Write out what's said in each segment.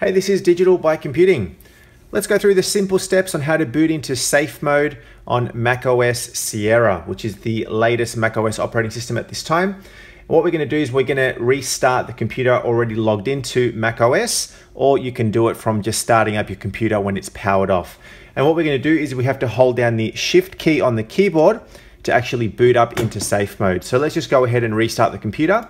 Hey, this is Digital Byte Computing. Let's go through the simple steps on how to boot into safe mode on macOS Sierra, which is the latest macOS operating system at this time. What we're going to do is we're going to restart the computer already logged into macOS, or you can do it from just starting up your computer when it's powered off. And what we're going to do is we have to hold down the Shift key on the keyboard to actually boot up into safe mode. So let's just go ahead and restart the computer.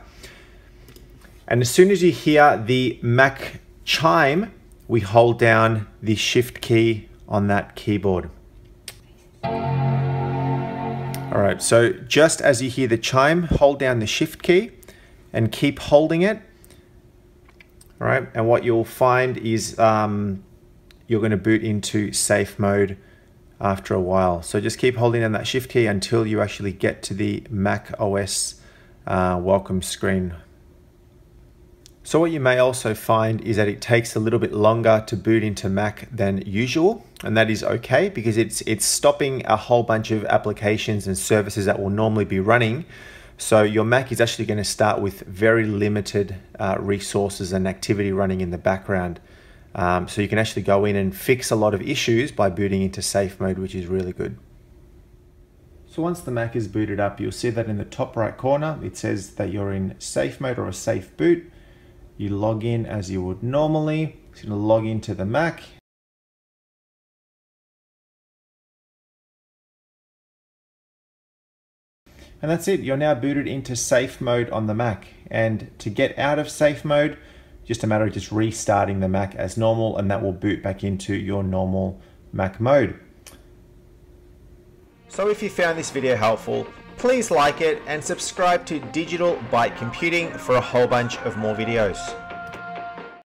And as soon as you hear the Mac chime, we hold down the shift key on that keyboard. All right, so just as you hear the chime, hold down the shift key and keep holding it. All right, and what you'll find is um, you're going to boot into safe mode after a while. So just keep holding down that shift key until you actually get to the Mac OS uh, welcome screen. So what you may also find is that it takes a little bit longer to boot into Mac than usual, and that is okay because it's it's stopping a whole bunch of applications and services that will normally be running. So your Mac is actually going to start with very limited uh, resources and activity running in the background. Um, so you can actually go in and fix a lot of issues by booting into safe mode, which is really good. So once the Mac is booted up, you'll see that in the top right corner, it says that you're in safe mode or a safe boot you log in as you would normally. It's going to log into the Mac. And that's it, you're now booted into safe mode on the Mac. And to get out of safe mode, just a matter of just restarting the Mac as normal and that will boot back into your normal Mac mode. So if you found this video helpful, please like it and subscribe to Digital Byte Computing for a whole bunch of more videos.